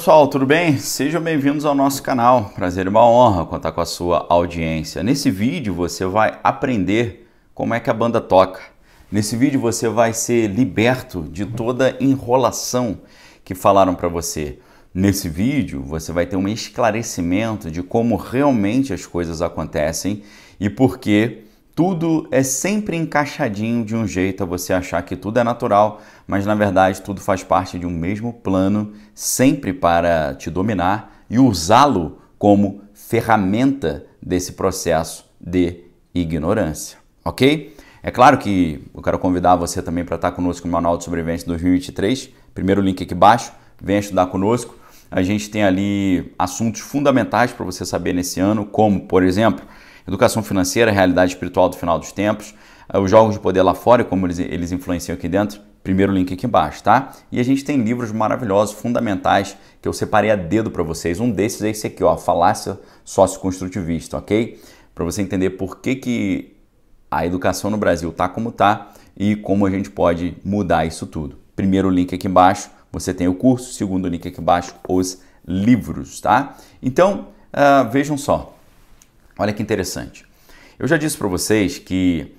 pessoal, tudo bem? Sejam bem-vindos ao nosso canal. Prazer e uma honra contar com a sua audiência. Nesse vídeo você vai aprender como é que a banda toca. Nesse vídeo você vai ser liberto de toda enrolação que falaram para você. Nesse vídeo você vai ter um esclarecimento de como realmente as coisas acontecem e por que tudo é sempre encaixadinho de um jeito a você achar que tudo é natural, mas na verdade tudo faz parte de um mesmo plano, sempre para te dominar e usá-lo como ferramenta desse processo de ignorância, ok? É claro que eu quero convidar você também para estar conosco no Manual de Sobrevivência 2023. Primeiro link aqui embaixo, venha estudar conosco. A gente tem ali assuntos fundamentais para você saber nesse ano, como, por exemplo, educação financeira, realidade espiritual do final dos tempos, eh, os jogos de poder lá fora, como eles, eles influenciam aqui dentro, primeiro link aqui embaixo, tá? E a gente tem livros maravilhosos, fundamentais, que eu separei a dedo para vocês. Um desses é esse aqui, ó, Falácia Socioconstrutivista, ok? Para você entender por que, que a educação no Brasil tá como tá e como a gente pode mudar isso tudo. Primeiro link aqui embaixo, você tem o curso. Segundo link aqui embaixo, os livros, tá? Então, uh, vejam só. Olha que interessante. Eu já disse para vocês que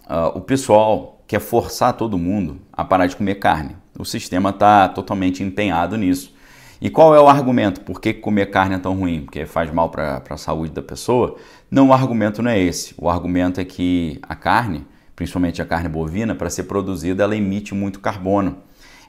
uh, o pessoal quer forçar todo mundo a parar de comer carne. O sistema está totalmente empenhado nisso. E qual é o argumento? Por que comer carne é tão ruim? Porque faz mal para a saúde da pessoa? Não, o argumento não é esse. O argumento é que a carne, principalmente a carne bovina, para ser produzida, ela emite muito carbono.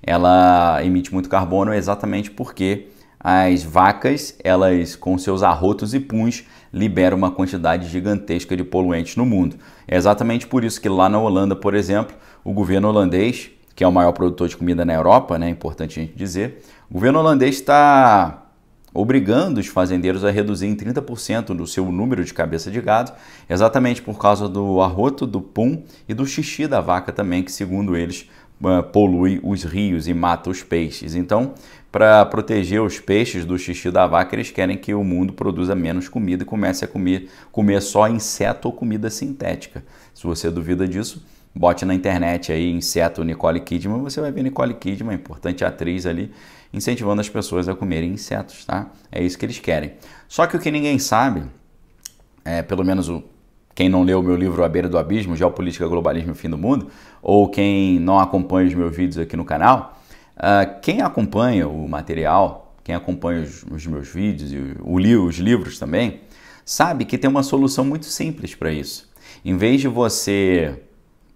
Ela emite muito carbono exatamente porque as vacas, elas com seus arrotos e puns, liberam uma quantidade gigantesca de poluentes no mundo. É exatamente por isso que lá na Holanda, por exemplo, o governo holandês, que é o maior produtor de comida na Europa, né, é importante a gente dizer, o governo holandês está obrigando os fazendeiros a reduzir em 30% do seu número de cabeça de gado, exatamente por causa do arroto, do pum e do xixi da vaca também, que segundo eles uh, polui os rios e mata os peixes. Então, para proteger os peixes do xixi da vaca, eles querem que o mundo produza menos comida e comece a comer, comer só inseto ou comida sintética. Se você duvida disso, bote na internet aí inseto Nicole Kidman, você vai ver Nicole Kidman, importante atriz ali, incentivando as pessoas a comerem insetos, tá? É isso que eles querem. Só que o que ninguém sabe, é, pelo menos o, quem não leu o meu livro A Beira do Abismo, Geopolítica, Globalismo e Fim do Mundo, ou quem não acompanha os meus vídeos aqui no canal, Uh, quem acompanha o material, quem acompanha os, os meus vídeos e o, o, os livros também, sabe que tem uma solução muito simples para isso. Em vez de você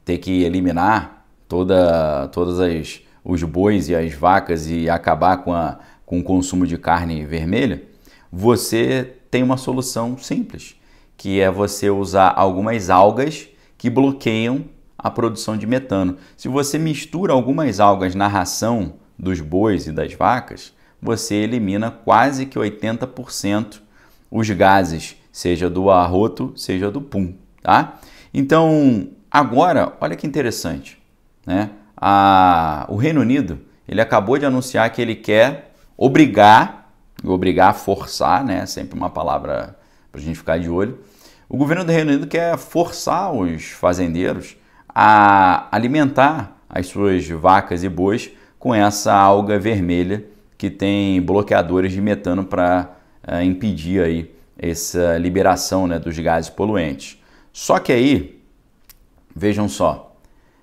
ter que eliminar toda, todas as os bois e as vacas e acabar com, a, com o consumo de carne vermelha, você tem uma solução simples, que é você usar algumas algas que bloqueiam a produção de metano. Se você mistura algumas algas na ração dos bois e das vacas, você elimina quase que 80% os gases, seja do arroto, seja do pum, tá? Então, agora, olha que interessante, né? A, o Reino Unido, ele acabou de anunciar que ele quer obrigar, obrigar, forçar, né? Sempre uma palavra para a gente ficar de olho. O governo do Reino Unido quer forçar os fazendeiros a alimentar as suas vacas e bois com essa alga vermelha que tem bloqueadores de metano para uh, eh, impedir aí essa liberação né, dos gases poluentes. Só que aí, vejam só,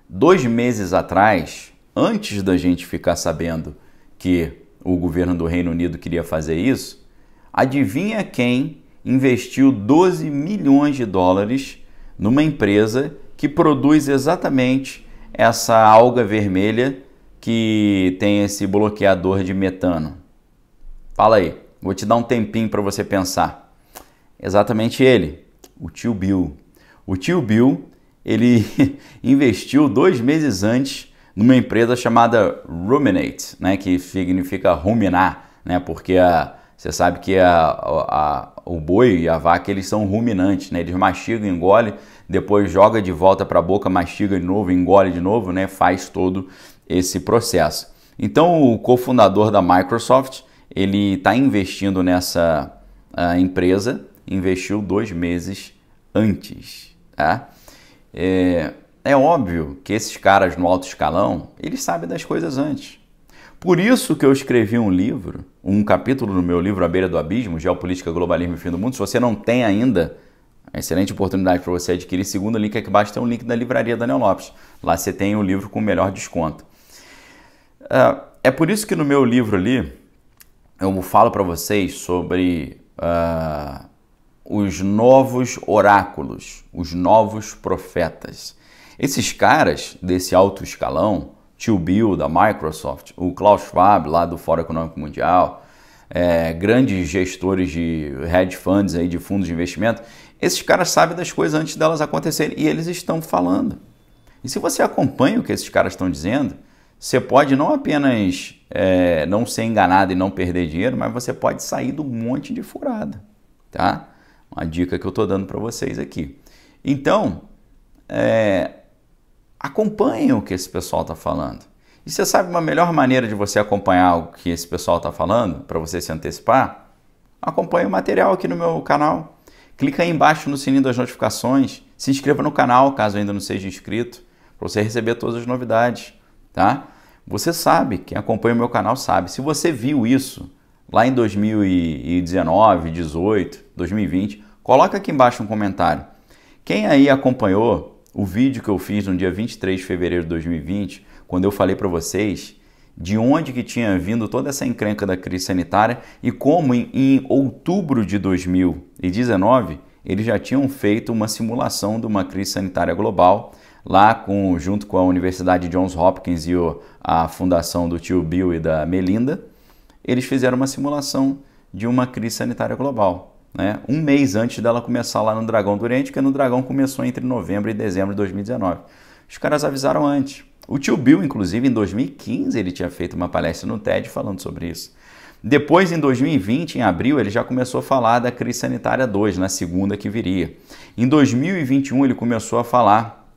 dois meses atrás, antes da gente ficar sabendo que o governo do Reino Unido queria fazer isso, adivinha quem investiu 12 milhões de dólares numa empresa que produz exatamente essa alga vermelha que tem esse bloqueador de metano? Fala aí, vou te dar um tempinho para você pensar. Exatamente ele, o tio Bill. O tio Bill, ele investiu dois meses antes numa empresa chamada Ruminate, né, que significa ruminar, né, porque a, você sabe que a, a, o boi e a vaca eles são ruminantes, né, eles mastigam, engolem depois joga de volta para a boca, mastiga de novo, engole de novo, né? Faz todo esse processo. Então, o cofundador da Microsoft ele está investindo nessa uh, empresa, investiu dois meses antes. Tá? É, é óbvio que esses caras no alto escalão eles sabem das coisas antes. Por isso que eu escrevi um livro, um capítulo no meu livro A Beira do Abismo, Geopolítica, Globalismo e Fim do Mundo. Se você não tem ainda, é excelente oportunidade para você adquirir. Segundo link aqui embaixo tem um link da livraria Daniel Lopes. Lá você tem o livro com o melhor desconto. É, é por isso que no meu livro ali eu falo para vocês sobre uh, os novos oráculos, os novos profetas. Esses caras desse alto escalão, Tio Bill da Microsoft, o Klaus Schwab lá do Fórum Econômico Mundial, é, grandes gestores de hedge funds aí, de fundos de investimento, esses caras sabem das coisas antes delas acontecerem e eles estão falando. E se você acompanha o que esses caras estão dizendo, você pode não apenas é, não ser enganado e não perder dinheiro, mas você pode sair do monte de furada, tá? Uma dica que eu estou dando para vocês aqui. Então, é, acompanhem o que esse pessoal está falando. E você sabe uma melhor maneira de você acompanhar o que esse pessoal está falando, para você se antecipar? Acompanhe o material aqui no meu canal. Clica aí embaixo no sininho das notificações. Se inscreva no canal, caso ainda não seja inscrito, para você receber todas as novidades, tá? Você sabe, quem acompanha o meu canal sabe. Se você viu isso lá em 2019, 18, 2020, coloca aqui embaixo um comentário. Quem aí acompanhou o vídeo que eu fiz no dia 23 de fevereiro de 2020, quando eu falei para vocês de onde que tinha vindo toda essa encrenca da crise sanitária e como em, em, outubro de 2019 eles já tinham feito uma simulação de uma crise sanitária global lá com, junto com a Universidade Johns Hopkins e a fundação do tio Bill e da Melinda, eles fizeram uma simulação de uma crise sanitária global né, um mês antes dela começar lá no Dragão do Oriente, que no Dragão começou entre novembro e dezembro de 2019. Os caras avisaram antes. O tio Bill, inclusive, em 2015, ele tinha feito uma palestra no TED falando sobre isso. Depois, em 2020, em abril, ele já começou a falar da crise sanitária 2, na segunda que viria. Em 2021, ele começou a falar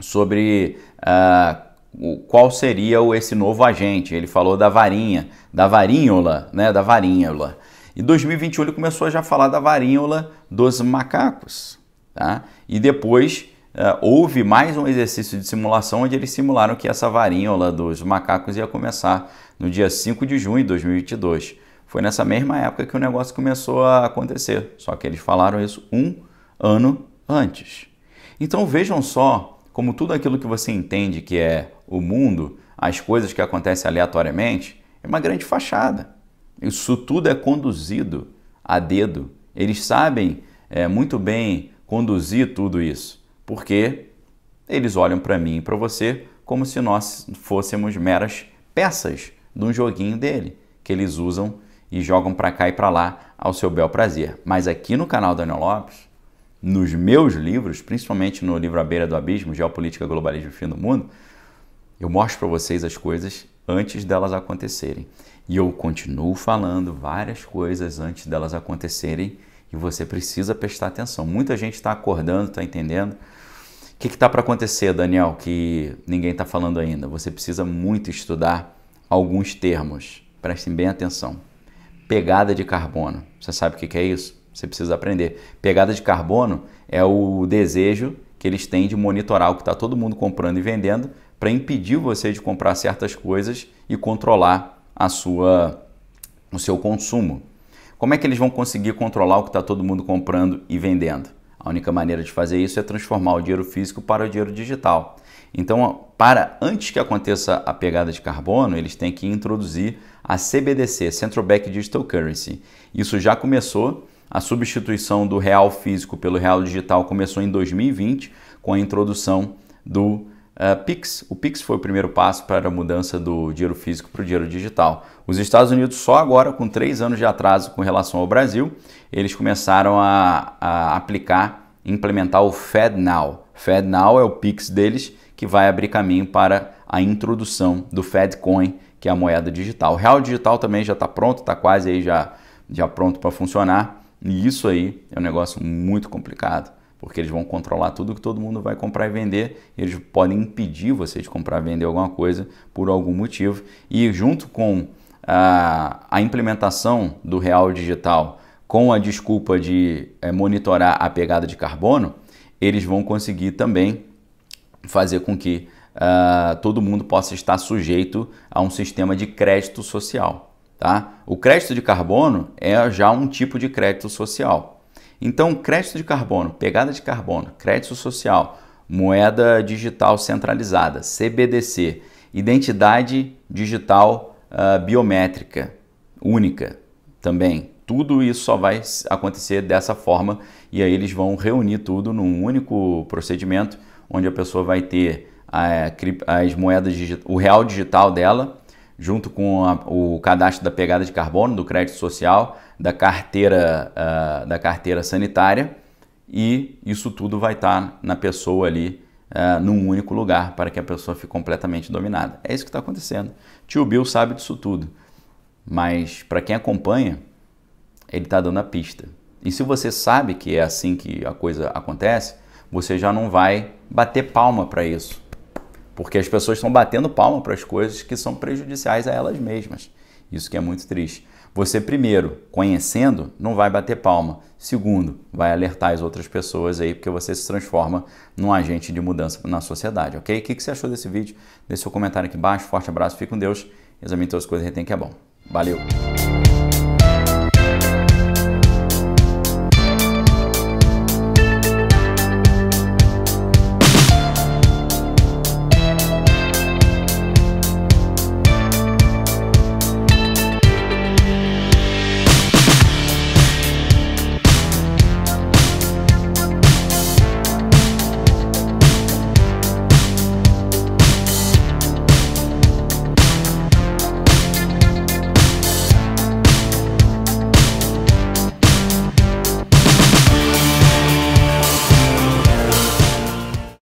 sobre uh, qual seria esse novo agente. Ele falou da varinha, da varíola, né, da varíola. Em 2021 ele começou a já falar da varíola dos macacos. Tá? E depois uh, houve mais um exercício de simulação onde eles simularam que essa varíola dos macacos ia começar no dia 5 de junho de 2022. Foi nessa mesma época que o negócio começou a acontecer, só que eles falaram isso um ano antes. Então vejam só como tudo aquilo que você entende que é o mundo, as coisas que acontecem aleatoriamente, é uma grande fachada. Isso tudo é conduzido a dedo. Eles sabem é, muito bem conduzir tudo isso, porque eles olham para mim e para você como se nós fôssemos meras peças de um joguinho dele, que eles usam e jogam para cá e para lá ao seu bel prazer. Mas aqui no canal Daniel Lopes, nos meus livros, principalmente no livro A Beira do Abismo, Geopolítica, Globalismo e Fim do Mundo, eu mostro para vocês as coisas antes delas acontecerem. E eu continuo falando várias coisas antes delas acontecerem e você precisa prestar atenção. Muita gente está acordando, está entendendo. O que está para acontecer, Daniel, que ninguém está falando ainda? Você precisa muito estudar alguns termos. Prestem bem atenção. Pegada de carbono. Você sabe o que é isso? Você precisa aprender. Pegada de carbono é o desejo que eles têm de monitorar o que está todo mundo comprando e vendendo para impedir você de comprar certas coisas e controlar a sua, o seu consumo. Como é que eles vão conseguir controlar o que está todo mundo comprando e vendendo? A única maneira de fazer isso é transformar o dinheiro físico para o dinheiro digital. Então, para antes que aconteça a pegada de carbono, eles têm que introduzir a CBDC, Central Bank Digital Currency. Isso já começou. A substituição do real físico pelo real digital começou em 2020 com a introdução do Uh, Pix. O Pix foi o primeiro passo para a mudança do dinheiro físico para o dinheiro digital. Os Estados Unidos, só agora, com três anos de atraso com relação ao Brasil, eles começaram a, a aplicar, implementar o FedNow. FedNow é o Pix deles que vai abrir caminho para a introdução do FedCoin, que é a moeda digital. O real digital também já está pronto, está quase aí já, já pronto para funcionar. E isso aí é um negócio muito complicado porque eles vão controlar tudo que todo mundo vai comprar e vender, eles podem impedir você de comprar e vender alguma coisa por algum motivo. E junto com a, a implementação do real digital, com a desculpa de é, monitorar a pegada de carbono, eles vão conseguir também fazer com que uh, todo mundo possa estar sujeito a um sistema de crédito social. Tá? O crédito de carbono é já um tipo de crédito social. Então, crédito de carbono, pegada de carbono, crédito social, moeda digital centralizada, CBDC, identidade digital uh, biométrica única também. Tudo isso só vai acontecer dessa forma e aí eles vão reunir tudo num único procedimento onde a pessoa vai ter as moedas, o real digital dela, junto com a, o cadastro da pegada de carbono, do crédito social, da carteira, uh, da carteira sanitária e isso tudo vai estar na pessoa ali uh, num único lugar para que a pessoa fique completamente dominada. É isso que está acontecendo. Tio Bill sabe disso tudo, mas para quem acompanha, ele está dando a pista. E se você sabe que é assim que a coisa acontece, você já não vai bater palma para isso. Porque as pessoas estão batendo palma para as coisas que são prejudiciais a elas mesmas. Isso que é muito triste. Você, primeiro, conhecendo, não vai bater palma. Segundo, vai alertar as outras pessoas aí, porque você se transforma num agente de mudança na sociedade, ok? O que você achou desse vídeo? Deixe seu comentário aqui embaixo. Forte abraço, fique com Deus. Examine todas as coisas e retém que é bom. Valeu!